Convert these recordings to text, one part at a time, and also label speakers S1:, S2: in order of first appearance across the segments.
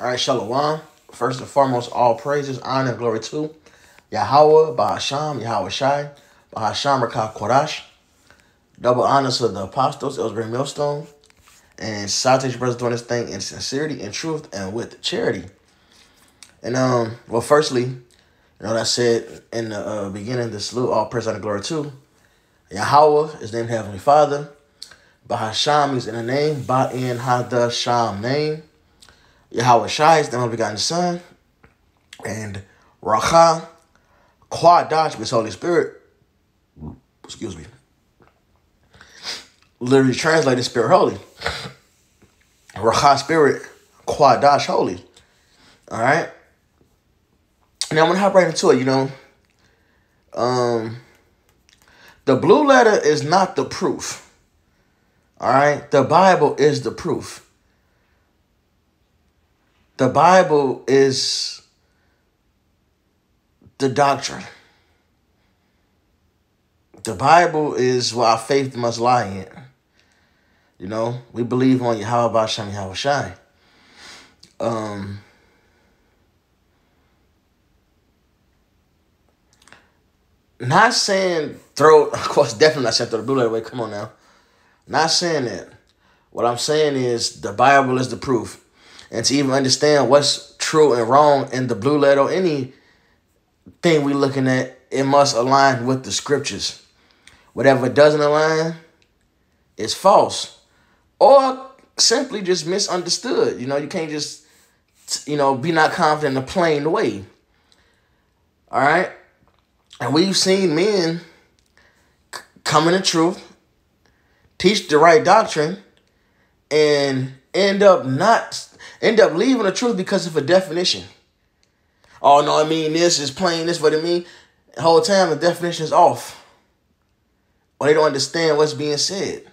S1: All right, Shalom. First and foremost, all praises, honor, and glory to Yahweh, Bahasham, Yahweh Shai, Bahasham, Rakah Kodash. Double honors to the apostles, Ellsbury Millstone, and Sausage Brothers doing this thing in sincerity and truth and with charity. And, um, well, firstly, you know, that said in the uh, beginning, the salute, all praise, and glory to Yahweh is named Heavenly Father. Bahasham is in the name, Ba'in Hada Sham name. Yahweh Shai is the only begotten Son, and Racha, Quadash, His Holy Spirit, excuse me, literally translated Spirit Holy. Racha Spirit, Quadash Holy. All right. Now I'm gonna hop right into it. You know, um, the blue letter is not the proof. All right, the Bible is the proof. The Bible is the doctrine. The Bible is what our faith must lie in. You know, we believe on Yahweh Basham Yahweh Shai. Um, not saying throw, of course, definitely not saying throw the blue letter away. Come on now. Not saying that. What I'm saying is the Bible is the proof and to even understand what's true and wrong in the blue letter or any thing we looking at, it must align with the scriptures. Whatever doesn't align is false or simply just misunderstood. You know, you can't just, you know, be not confident in a plain way. All right. And we've seen men come in the truth, teach the right doctrine, and end up not end up leaving the truth because of a definition. Oh no, I mean this is plain, this what it mean. The whole time the definition is off. Or they don't understand what's being said.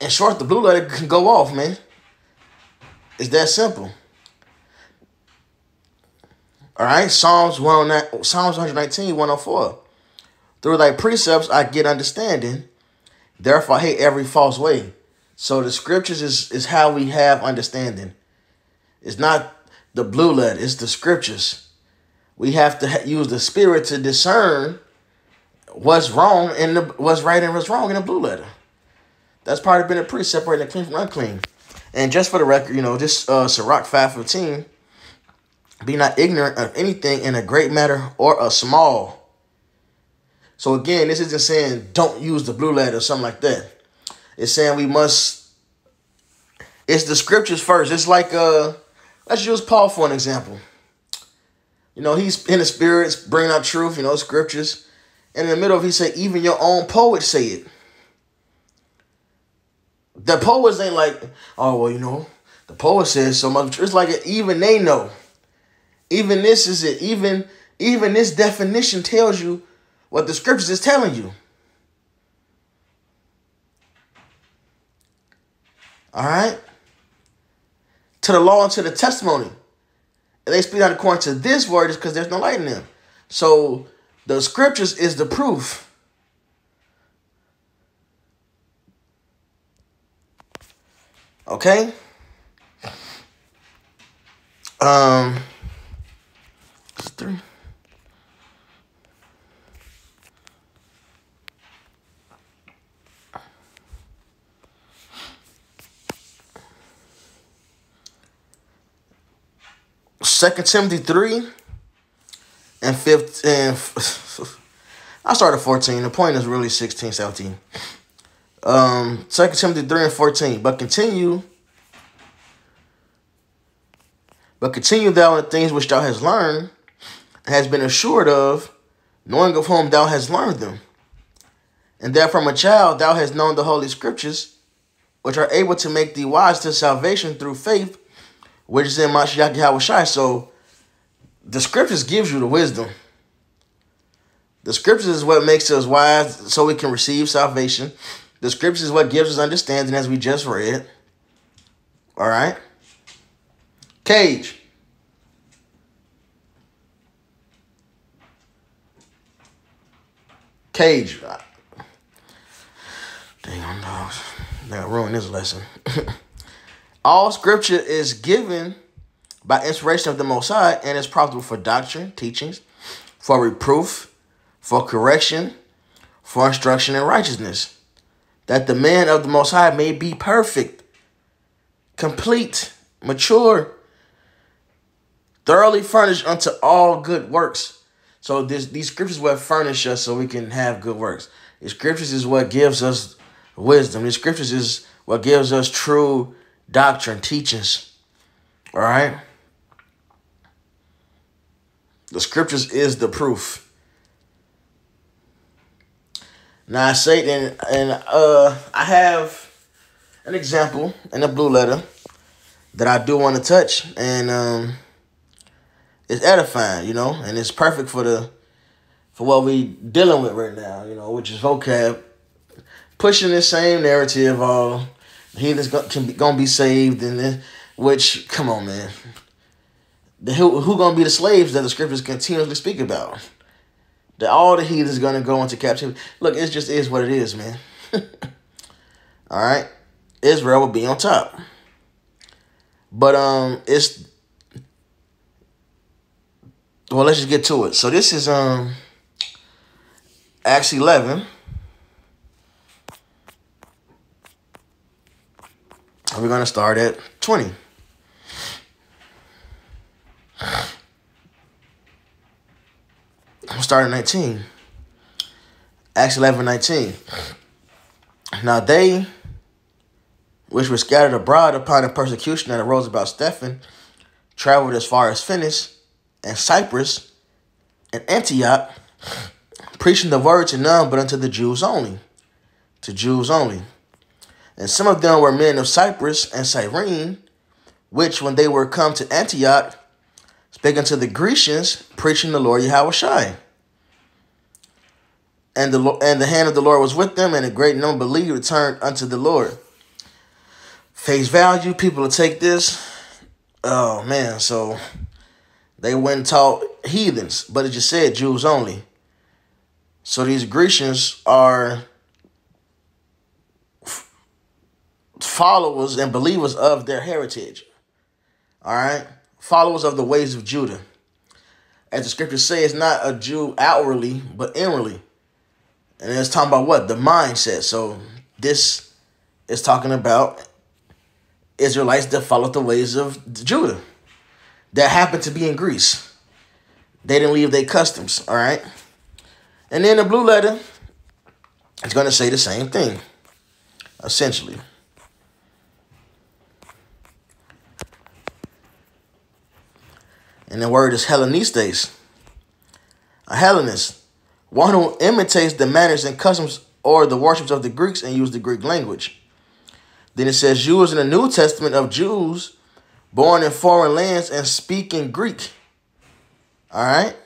S1: In short, the blue letter can go off, man. It's that simple. All right, Psalms 109, Psalms 119, 104. Through thy precepts I get understanding, therefore I hate every false way. So the scriptures is, is how we have understanding. It's not the blue letter, it's the scriptures. We have to use the spirit to discern what's wrong and the what's right and what's wrong in the blue letter. That's part of being a priest, separating the clean from unclean. And just for the record, you know, this uh Sirach 515, be not ignorant of anything in a great matter or a small. So again, this isn't saying don't use the blue letter or something like that. It's saying we must. It's the scriptures first. It's like uh, let's use Paul for an example. You know, he's in the spirits, bringing out truth. You know, scriptures. And in the middle of, he said, even your own poets say it. The poets ain't like, oh well, you know, the poet says so much. It's like even they know. Even this is it. Even even this definition tells you what the scriptures is telling you. All right? To the law and to the testimony. And they speak out according to this word is because there's no light in them. So the scriptures is the proof. Okay? Um three. Second Timothy 3 and 15. I started 14. The point is really 16, 17. Um, Second Timothy 3 and 14. But continue. But continue thou in the things which thou hast learned, hast been assured of, knowing of whom thou hast learned them. And that from a child thou hast known the holy scriptures, which are able to make thee wise to salvation through faith which is in Mashiach Yahweh. So the scriptures gives you the wisdom. The scriptures is what makes us wise so we can receive salvation. The scriptures is what gives us understanding as we just read. All right. Cage. Cage. Dang, I'm dogs. They ruin this lesson. All scripture is given by inspiration of the Most High and is profitable for doctrine, teachings, for reproof, for correction, for instruction in righteousness, that the man of the Most High may be perfect, complete, mature, thoroughly furnished unto all good works. So this these scriptures will furnish us so we can have good works. The scriptures is what gives us wisdom. The scriptures is what gives us true doctrine, teaches. All right. The scriptures is the proof. Now I say and uh I have an example in a blue letter that I do want to touch and um it's edifying, you know, and it's perfect for the for what we dealing with right now, you know, which is vocab pushing the same narrative of can be gonna be saved and then which come on man. The who, who gonna be the slaves that the scriptures continuously speak about? That all the heathens gonna go into captivity. Look it just is what it is man. All right israel will be on top. But um it's well let's just get to it. So this is um acts 11 We're going to start at 20. We'll start at 19. Acts 11, 19. Now they, which were scattered abroad upon the persecution that arose about Stephen, traveled as far as Phoenix and Cyprus and Antioch, preaching the word to none but unto the Jews only. To Jews only. And some of them were men of Cyprus and Cyrene, which, when they were come to Antioch, spake unto the Grecians, preaching the Lord Yahushua. And the, and the hand of the Lord was with them, and a great number believed returned unto the Lord. Face value, people will take this. Oh, man, so they went and taught heathens, but it just said Jews only. So these Grecians are followers and believers of their heritage. All right? Followers of the ways of Judah. As the scriptures say, it's not a Jew outwardly, but inwardly. And it's talking about what? The mindset. So this is talking about Israelites that followed the ways of Judah. That happened to be in Greece. They didn't leave their customs, all right? And then the blue letter is going to say the same thing, essentially. And the word is Hellenistes. A Hellenist, one who imitates the manners and customs or the worships of the Greeks and use the Greek language. Then it says Jews in the New Testament of Jews born in foreign lands and speaking Greek. All right.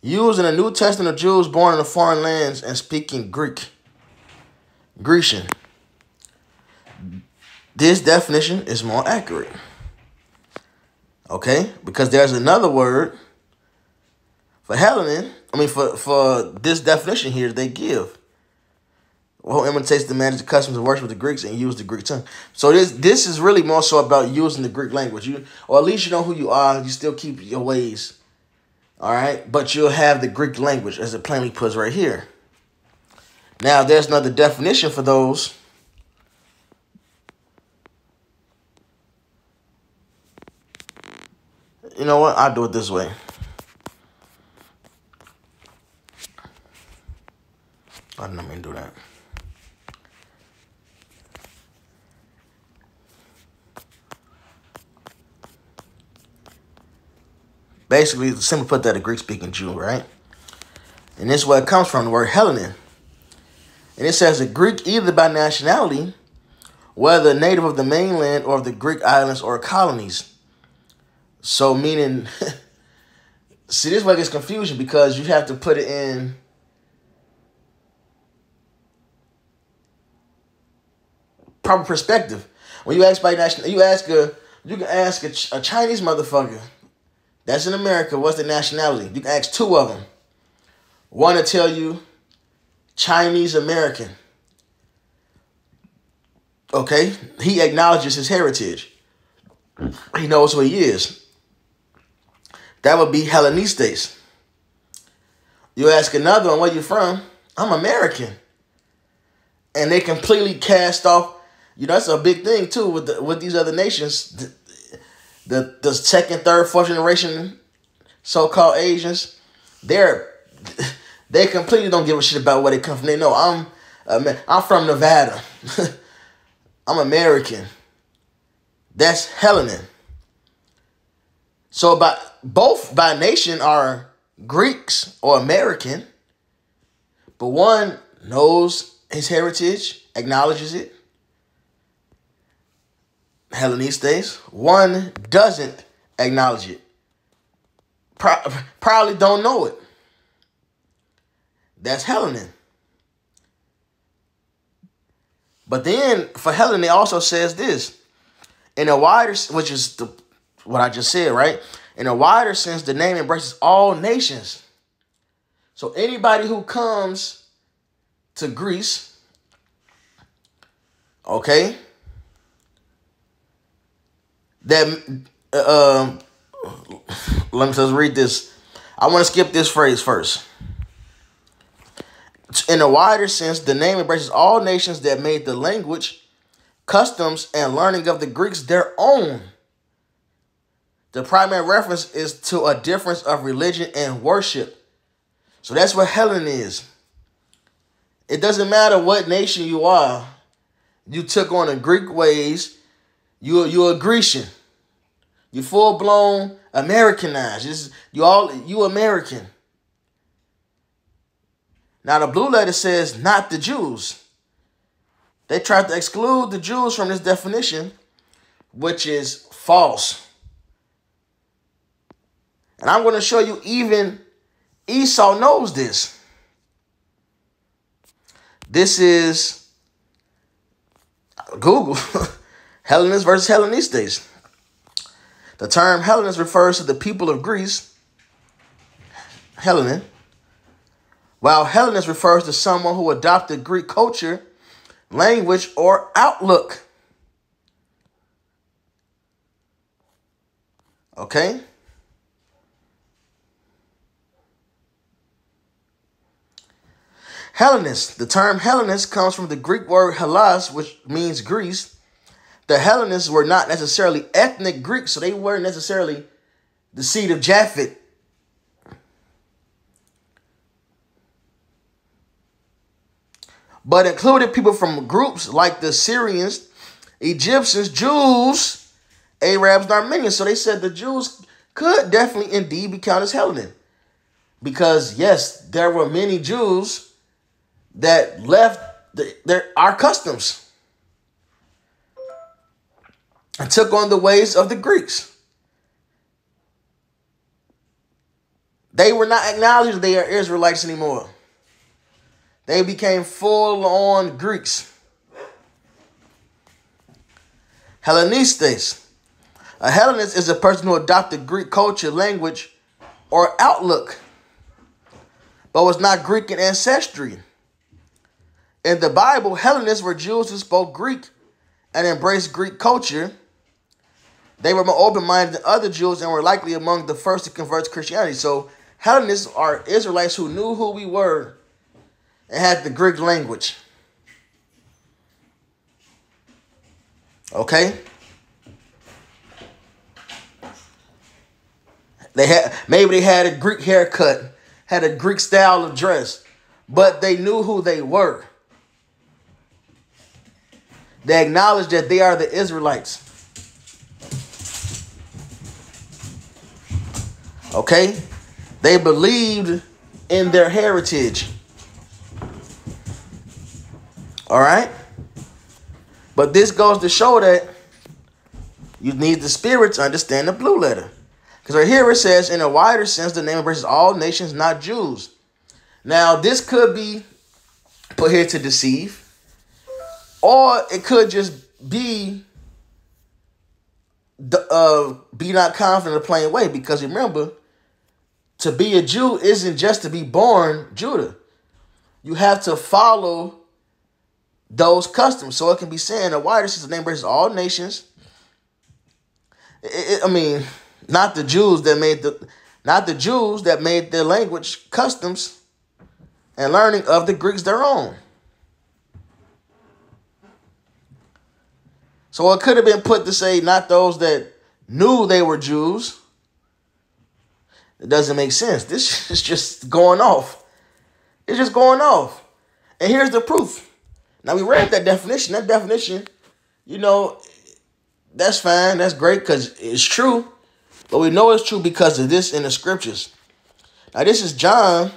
S1: Used in the New Testament of Jews born in the foreign lands and speaking Greek. Grecian. This definition is more accurate. Okay? Because there's another word for Hellenian, I mean, for, for this definition here they give. Well, imitates the manners, the customs, and worship of the Greeks and use the Greek tongue. So this this is really more so about using the Greek language. You or at least you know who you are. You still keep your ways. All right, but you'll have the Greek language as it plainly puts right here. Now, there's another definition for those You know what? I'll do it this way. I didn't mean to do that. Basically, simply put that a Greek speaking Jew, right? And this is where it comes from, the word Hellenian. And it says a Greek either by nationality, whether native of the mainland or of the Greek islands or colonies so meaning, see, this way gets confusion because you have to put it in. Proper perspective. When you ask by national, you ask a, you can ask a, a Chinese motherfucker that's in America. What's the nationality? You can ask two of them. One to tell you Chinese American. Okay? He acknowledges his heritage. He knows who he is. That would be Hellenistes. You ask another one, where you from? I'm American. And they completely cast off, you know, that's a big thing too with the, with these other nations. The, the, the second, third, fourth generation so-called Asians, they're they completely don't give a shit about where they come from. They know I'm I'm from Nevada. I'm American. That's Hellenic. So by both by nation are Greeks or American, but one knows his heritage, acknowledges it. Hellenistes. One doesn't acknowledge it. Pro- probably don't know it. That's Hellenic. But then for Helen, it also says this in a wider, which is the what I just said, right? In a wider sense, the name embraces all nations. So anybody who comes to Greece, okay, that um, let me just read this. I want to skip this phrase first. In a wider sense, the name embraces all nations that made the language, customs, and learning of the Greeks their own. The primary reference is to a difference of religion and worship. So that's what Helen is. It doesn't matter what nation you are. You took on the Greek ways. You you're a Grecian. You're full blown Americanized. This, you all you American. Now the blue letter says not the Jews. They tried to exclude the Jews from this definition, which is false. And I'm going to show you even Esau knows this. This is Google. Hellenist versus Hellenistes. The term Hellenist refers to the people of Greece, Hellenic, while Hellenist refers to someone who adopted Greek culture, language, or outlook. Okay? Hellenist. The term Hellenist comes from the Greek word Hellas, which means Greece. The Hellenists were not necessarily ethnic Greeks, so they weren't necessarily the seed of Japhet. But included people from groups like the Syrians, Egyptians, Jews, Arabs, and Armenians. So they said the Jews could definitely indeed be counted as Hellenic. Because yes, there were many Jews that left the, their, our customs and took on the ways of the Greeks. They were not acknowledged they are Israelites anymore. They became full on Greeks. Hellenistes. A Hellenist is a person who adopted Greek culture, language, or outlook, but was not Greek in ancestry. In the Bible, Hellenists were Jews who spoke Greek and embraced Greek culture. They were more open minded than other Jews and were likely among the first to convert to Christianity. So, Hellenists are Israelites who knew who we were and had the Greek language. Okay? They had maybe they had a Greek haircut, had a Greek style of dress, but they knew who they were. They acknowledge that they are the Israelites. Okay? They believed in their heritage. All right? But this goes to show that you need the spirit to understand the blue letter. Because right here it says, in a wider sense, the name embraces all nations, not Jews. Now, this could be put here to deceive. Or it could just be the uh be not confident a plain way because remember to be a Jew isn't just to be born Judah. You have to follow those customs. So it can be saying a wider sense, the name embraces all nations. It, it, I mean, not the Jews that made the, not the Jews that made their language customs and learning of the Greeks their own. So it could have been put to say not those that knew they were Jews. It doesn't make sense. This is just going off. It's just going off. And here's the proof. Now we read that definition. That definition, you know, that's fine. That's great because it's true. But we know it's true because of this in the scriptures. Now this is John.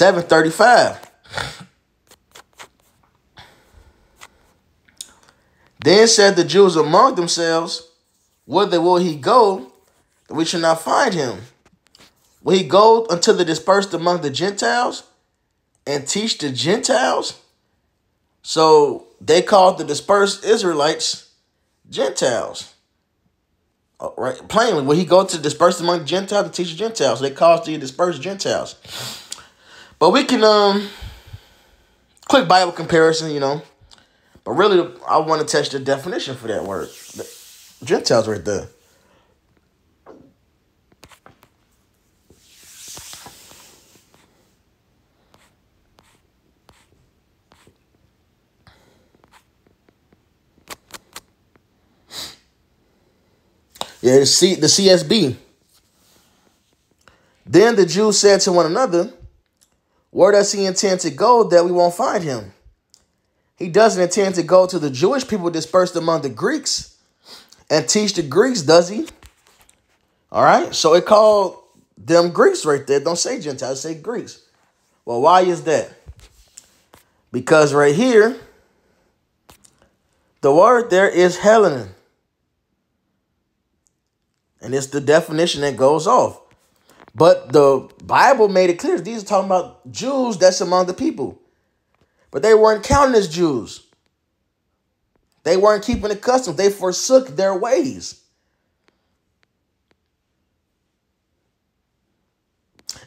S1: Seven thirty-five. Then said the Jews among themselves, Whither will he go that we shall not find him? Will he go until the dispersed among the Gentiles and teach the Gentiles? So they called the dispersed Israelites Gentiles. Oh, right, plainly, will he go to disperse among Gentiles to teach the Gentiles? They called the dispersed Gentiles. But we can um quick Bible comparison, you know. But really, I want to test the definition for that word. Gentiles right there. Yeah, the, C, the CSB. Then the Jews said to one another, Where does he intend to go that we won't find him? He doesn't intend to go to the Jewish people dispersed among the Greeks and teach the Greeks, does he? All right. So it called them Greeks right there. Don't say Gentiles, say Greeks. Well, why is that? Because right here, the word there is Hellen. And it's the definition that goes off. But the Bible made it clear these are talking about Jews that's among the people. But they weren't counted as Jews. They weren't keeping the customs. They forsook their ways.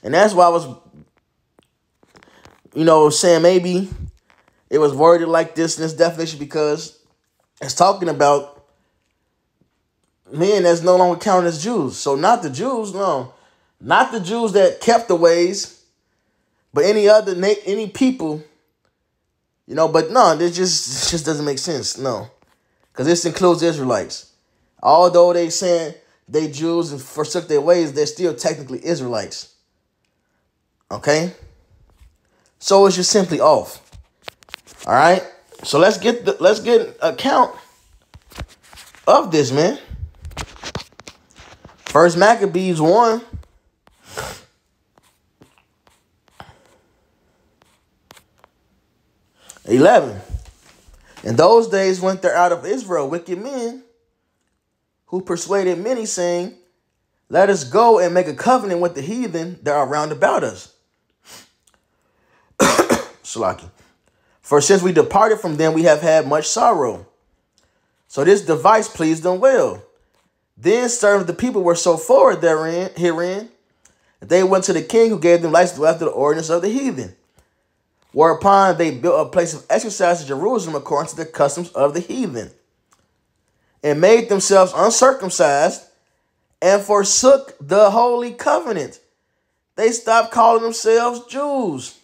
S1: And that's why I was, you know, saying maybe it was worded like this in this definition because it's talking about men that's no longer counted as Jews. So not the Jews, no. Not the Jews that kept the ways, but any other any people you know, but no, this just this just doesn't make sense. No, because this includes Israelites. Although they saying they Jews and forsook their ways, they're still technically Israelites. Okay, so it's just simply off. All right, so let's get the, let's get a count of this, man. First Maccabees one. 11. In those days went there out of Israel wicked men who persuaded many, saying, Let us go and make a covenant with the heathen that are round about us. Salaki. For since we departed from them, we have had much sorrow. So this device pleased them well. Then certain the people were so forward therein, herein, that they went to the king who gave them license after the ordinance of the heathen. Whereupon they built a place of exercise in Jerusalem according to the customs of the heathen, and made themselves uncircumcised, and forsook the holy covenant. They stopped calling themselves Jews,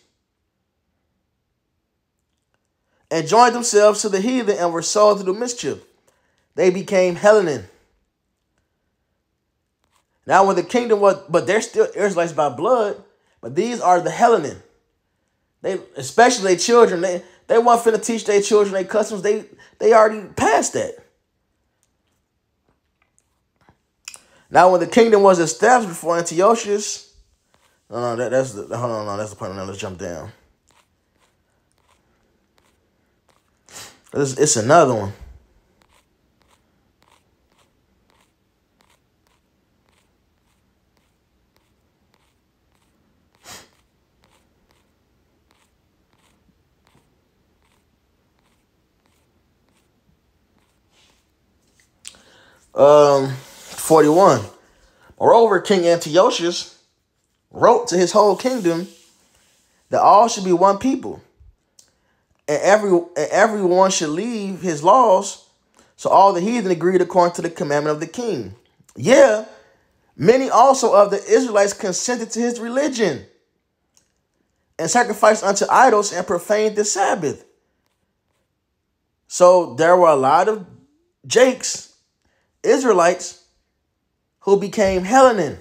S1: and joined themselves to the heathen, and were sold to do mischief. They became Hellenen. Now, when the kingdom was, but they're still Israelites by blood, but these are the Hellenen. They especially their children, they they want finna teach their children their customs. They they already passed that. Now, when the kingdom was established before Antiochus, no, no, that, that's the hold on, no, that's the point. Now let's jump down. It's, it's another one. Um, 41. Moreover, King Antiochus wrote to his whole kingdom that all should be one people, and every and everyone should leave his laws. So all the heathen agreed according to the commandment of the king. Yeah, many also of the Israelites consented to his religion and sacrificed unto idols and profaned the Sabbath. So there were a lot of Jakes, Israelites, who became Hellenin.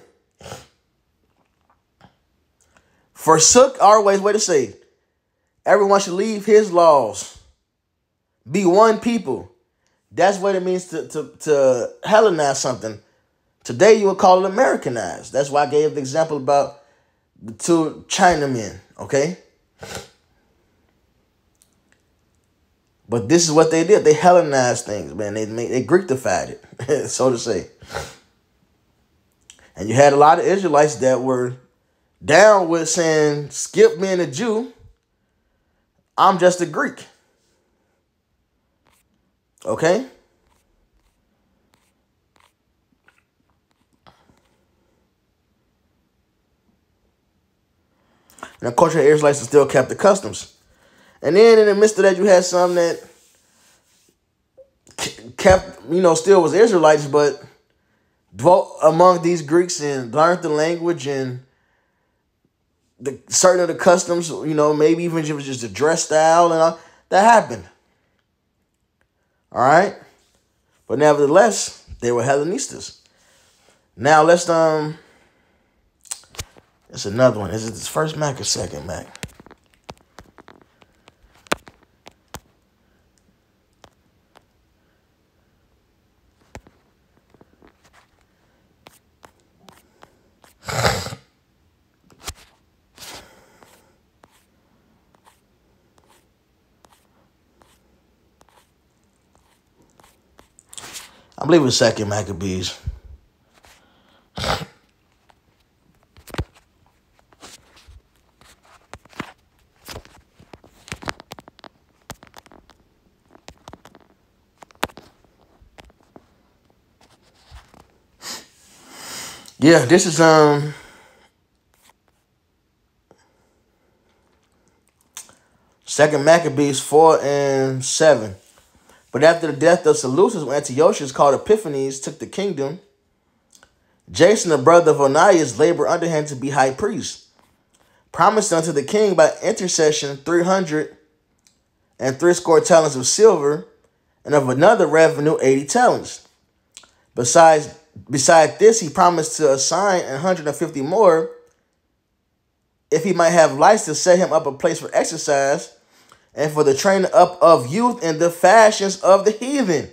S1: Forsook our ways, way to say, everyone should leave his laws. Be one people. That's what it means to, to, to Hellenize something. Today you would call it Americanized. That's why I gave the example about the two Chinamen, okay? But this is what they did. They Hellenized things, man. They made, they Greekified it, so to say. And you had a lot of Israelites that were down with saying, skip being a Jew. I'm just a Greek. Okay? And of course, the Israelites still kept the customs. And then in the midst of that, you had some that kept, you know, still was Israelites, but dwelt among these Greeks and learned the language and the certain of the customs, you know, maybe even it was just a dress style and all, that happened. All right. But nevertheless, they were Hellenistas. Now let's um it's another one. Is it this first Mac or second Mac? Believe it's second Maccabees. Yeah, this is um Second Maccabees four and seven. But after the death of Seleucus, when Antiochus called Epiphanes took the kingdom, Jason, the brother of Onias, labored under him to be high priest, promised unto the king by intercession three hundred and three score talents of silver, and of another revenue eighty talents. Besides Besides this, he promised to assign 150 more if he might have lights to set him up a place for exercise and for the training up of youth in the fashions of the heathen.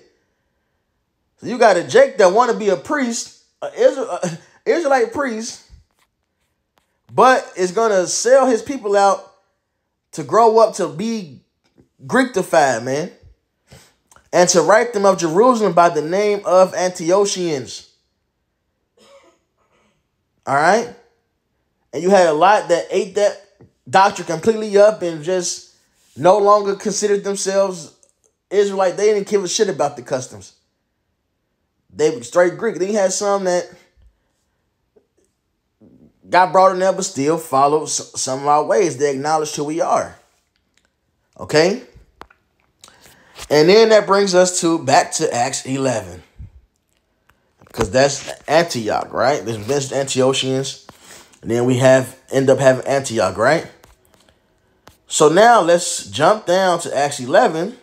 S1: So you got a Jake that want to be a priest, an Israel, Israelite priest, but is going to sell his people out to grow up to be Greekified, man. And to write them of Jerusalem by the name of Antiochians. All right. And you had a lot that ate that doctrine completely up and just no longer considered themselves Israelite. They didn't give a shit about the customs. They were straight Greek. Then you had some that got brought in there, but still followed some of our ways. They acknowledged who we are. Okay? And then that brings us to back to Acts 11 because that's Antioch, right? There's Antiochians, and then we have end up having Antioch, right? So now let's jump down to Acts 11.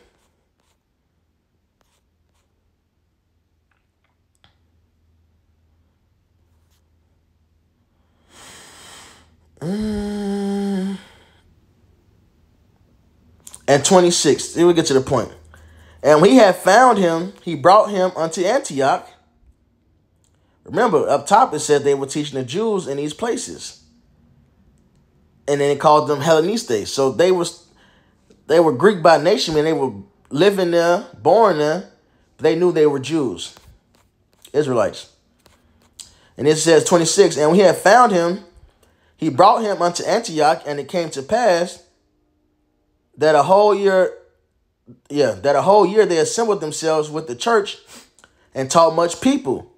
S1: Mm. And 26. Then we get to the point. And when he had found him, he brought him unto Antioch Remember, up top it said they were teaching the Jews in these places. And then it called them Hellenistes. So they was they were Greek by nation, and they were living there, born there. they knew they were Jews, Israelites. And it says 26, and he had found him, he brought him unto Antioch, and it came to pass that a whole year, yeah, that a whole year they assembled themselves with the church and taught much people.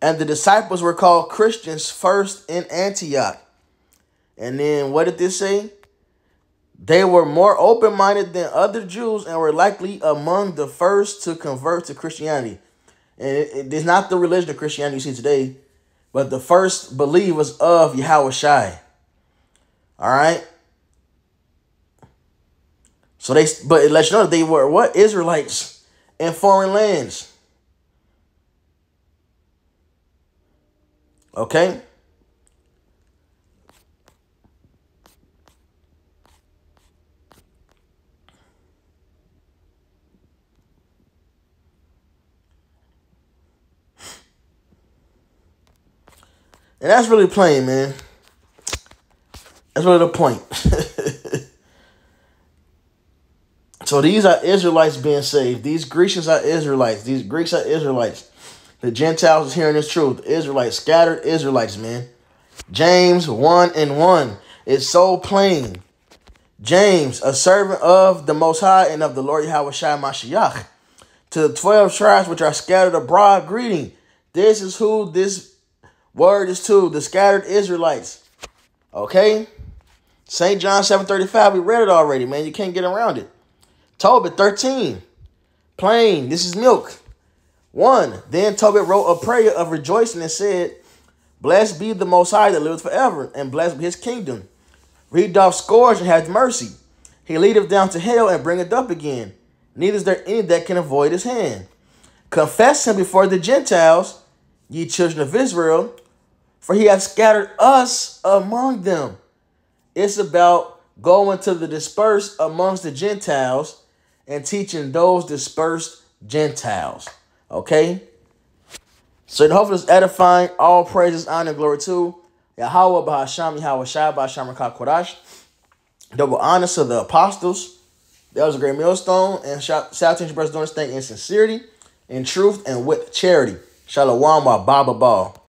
S1: And the disciples were called Christians first in Antioch. And then what did this say? They were more open minded than other Jews and were likely among the first to convert to Christianity. And it, it is not the religion of Christianity you see today, but the first believers of Yahweh Shai. All right. So they, but it lets you know that they were what? Israelites in foreign lands. Okay. And that's really plain, man. That's really the point. so these are Israelites being saved. These Grecians are Israelites. These Greeks are Israelites. The Gentiles is hearing this truth. Israelites, scattered Israelites, man. James 1 and 1. It's so plain. James, a servant of the Most High and of the Lord Yahweh Shai Mashiach, to the 12 tribes which are scattered abroad, greeting. This is who this Word is to the scattered Israelites. Okay? St. John 7.35, we read it already, man. You can't get around it. Tobit 13. Plain, this is milk. 1. Then Tobit wrote a prayer of rejoicing and said, Blessed be the Most High that liveth forever, and blessed be his kingdom. Read doth scourge and have mercy. He leadeth down to hell and bringeth up again. Neither is there any that can avoid his hand. Confess him before the Gentiles, ye children of Israel, for he hath scattered us among them. It's about going to the dispersed amongst the Gentiles and teaching those dispersed Gentiles. Okay? So the hope is edifying. All praises, honor, glory to Yahweh, Bahasham, Yahweh Shai, Bahasham, Kodash. Double honor to the apostles. That was a great millstone. And shout, shout out to your brothers doing this thing in sincerity, in truth, and with charity. Shalom, Baba Ball.